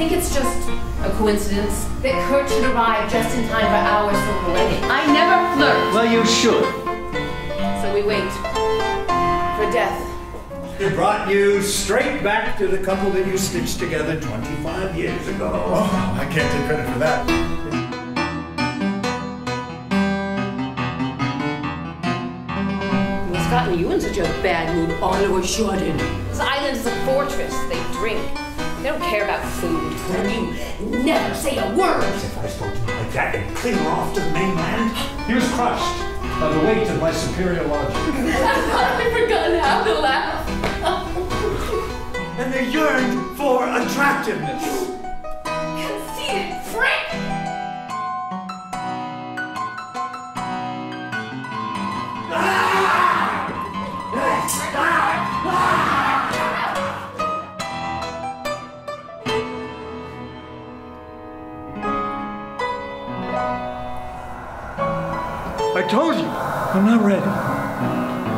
think it's just a coincidence that Kurt should arrive just in time for our silver wedding? I never flirt. Well, you should. So we wait for death. It brought you straight back to the couple that you stitched together 25 years ago. Oh, I can't take credit for that. What's gotten you in such a bad mood all of a sudden? This island is a fortress. They drink. They don't care about food. And you never say a word. If I spoke to like that and clear off to the mainland, He was crushed by the weight of my superior logic. I've forgotten how to laugh. and they yearned for attractiveness. I told you, I'm not ready.